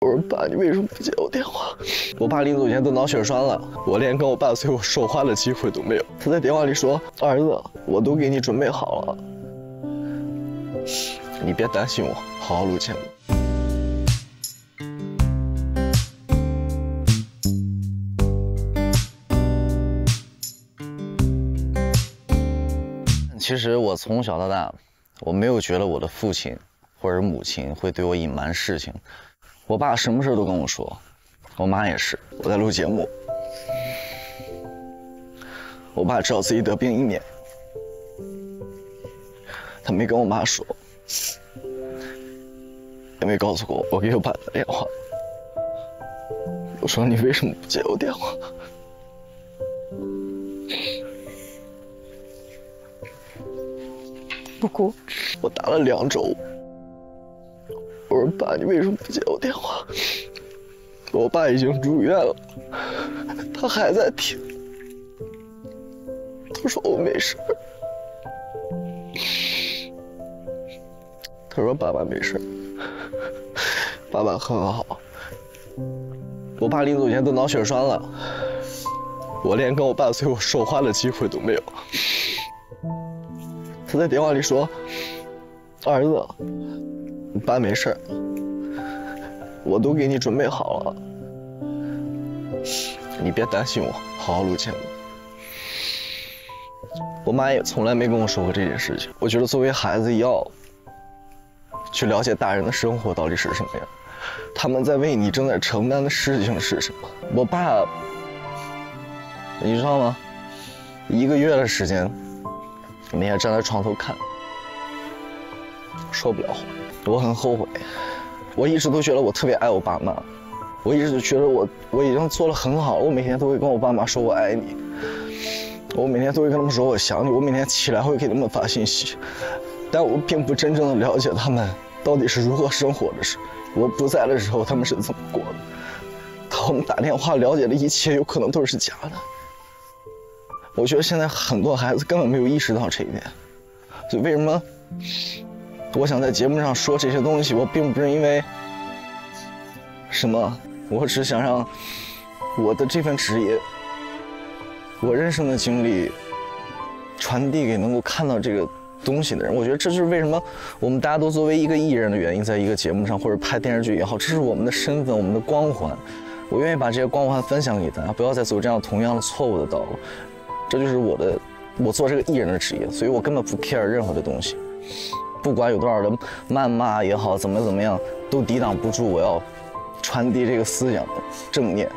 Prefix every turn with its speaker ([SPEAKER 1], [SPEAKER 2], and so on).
[SPEAKER 1] 我说爸，你为什么不接我电话？我爸临走前都脑血栓了，我连跟我爸最后说话的机会都没有。他在电话里说：“儿子，我都给你准备好了，你别担心我，好好录节目。”
[SPEAKER 2] 其实我从小到大，我没有觉得我的父亲或者母亲会对我隐瞒事情。我爸什么事都跟我说，我妈也是。我在录节目，我爸知道自己得病一年，他没跟我妈说，也没告诉过我。我给我爸打电话，我说你为什么不接我电话？
[SPEAKER 3] 不哭，
[SPEAKER 1] 我打了两周。爸，你为什么不接我电话？我爸已经住院了，他还在听。他说我没事。他说爸爸没事，爸爸很好。我爸临走前都脑血栓了，我连跟我爸最后说话的机会都没有。他在电话里说：“儿子，爸没事，我都给你准备好了，你别担心我，好好录节目。”我妈也从来没跟我说过这件事情。我觉得作为孩子要去了解大人的生活到底是什么样，他们在为你正在承担的事情是什么。我爸，你知道吗？一个月的时间。每天站在床头看，说不了话。我很后悔，我一直都觉得我特别爱我爸妈，我一直都觉得我我已经做了很好。我每天都会跟我爸妈说我爱你，我每天都会跟他们说我想你。我每天起来会给他们发信息，但我并不真正的了解他们到底是如何生活的。是我不在的时候他们是怎么过的？他们打电话了解的一切有可能都是假的。我觉得现在很多孩子根本没有意识到这一点，所以为什么我想在节目上说这些东西？我并不是因为什么，我只想让我的这份职业、我人生的经历传递给能够看到这个东西的人。我觉得这就是为什么我们大家都作为一个艺人的原因，在一个节目上或者拍电视剧也好，这是我们的身份、我们的光环。我愿意把这些光环分享给大家，不要再走这样同样的错误的道路。这就是我的，我做这个艺人的职业，所以我根本不 care 任何的东西，不管有多少人谩骂也好，怎么怎么样，都抵挡不住我要传递这个思想的正念。